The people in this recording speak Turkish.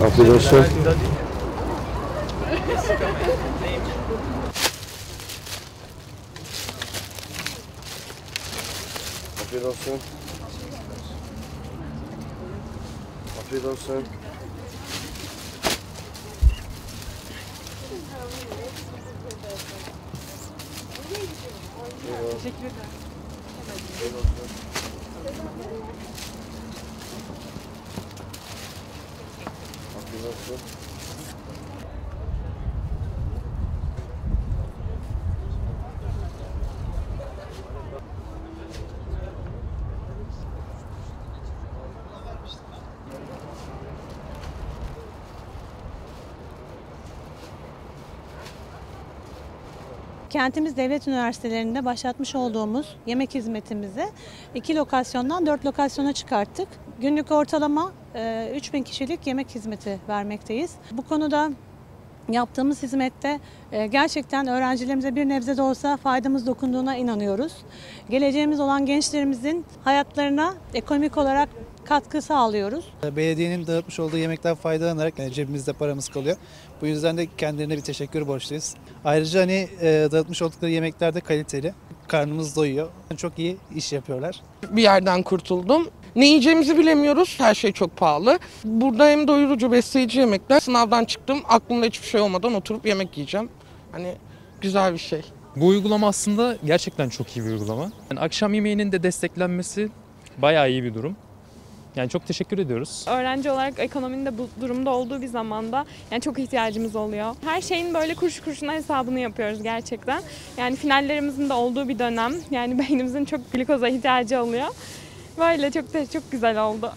Aqui do sul. Aqui do sul. Aqui do sul. Teşekkür ederim. Afiyet olsun. Kentimiz Devlet Üniversitelerinde başlatmış olduğumuz yemek hizmetimizi iki lokasyondan dört lokasyona çıkarttık. Günlük ortalama e, 3000 kişilik yemek hizmeti vermekteyiz. Bu konuda yaptığımız hizmette e, gerçekten öğrencilerimize bir nebze de olsa faydamız dokunduğuna inanıyoruz. Geleceğimiz olan gençlerimizin hayatlarına ekonomik olarak katkı sağlıyoruz. Belediyenin dağıtmış olduğu yemekten faydalanarak yani cebimizde paramız kalıyor. Bu yüzden de kendilerine bir teşekkür borçluyuz. Ayrıca hani e, dağıtmış oldukları yemekler de kaliteli. Karnımız doyuyor. Çok iyi iş yapıyorlar. bir yerden kurtuldum. Ne yiyeceğimizi bilemiyoruz. Her şey çok pahalı. Burada hem doyurucu, besleyici yemekler. Sınavdan çıktım. Aklımda hiçbir şey olmadan oturup yemek yiyeceğim. Hani güzel bir şey. Bu uygulama aslında gerçekten çok iyi bir uygulama. Yani akşam yemeğinin de desteklenmesi bayağı iyi bir durum. Yani çok teşekkür ediyoruz. Öğrenci olarak ekonominin de bu durumda olduğu bir zamanda yani çok ihtiyacımız oluyor. Her şeyin böyle kuruş kuruşuna hesabını yapıyoruz gerçekten. Yani finallerimizin de olduğu bir dönem. Yani beynimizin çok glikoza ihtiyacı oluyor. Böyle çok da çok güzel oldu.